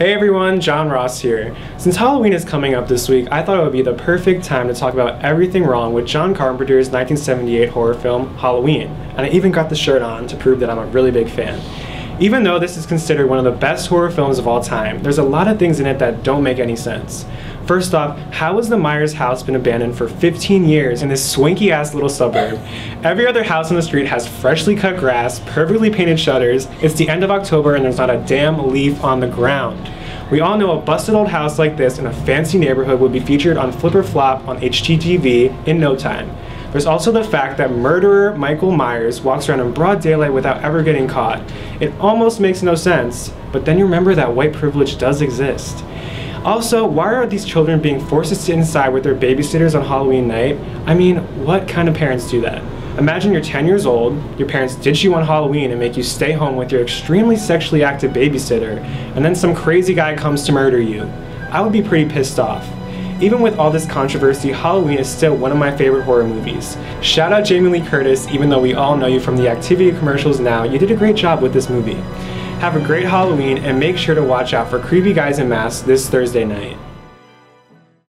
Hey everyone, John Ross here. Since Halloween is coming up this week, I thought it would be the perfect time to talk about everything wrong with John Carpenter's 1978 horror film, Halloween. And I even got the shirt on to prove that I'm a really big fan. Even though this is considered one of the best horror films of all time, there's a lot of things in it that don't make any sense. First off, how has the Myers house been abandoned for 15 years in this swanky ass little suburb? Every other house on the street has freshly cut grass, perfectly painted shutters, it's the end of October and there's not a damn leaf on the ground. We all know a busted old house like this in a fancy neighborhood would be featured on Flip or Flop on HGTV in no time. There's also the fact that murderer Michael Myers walks around in broad daylight without ever getting caught. It almost makes no sense, but then you remember that white privilege does exist. Also, why are these children being forced to sit inside with their babysitters on Halloween night? I mean, what kind of parents do that? Imagine you're 10 years old, your parents ditch you on Halloween and make you stay home with your extremely sexually active babysitter, and then some crazy guy comes to murder you. I would be pretty pissed off. Even with all this controversy, Halloween is still one of my favorite horror movies. Shout out Jamie Lee Curtis, even though we all know you from the Activia commercials now, you did a great job with this movie. Have a great Halloween and make sure to watch out for creepy guys in masks this Thursday night.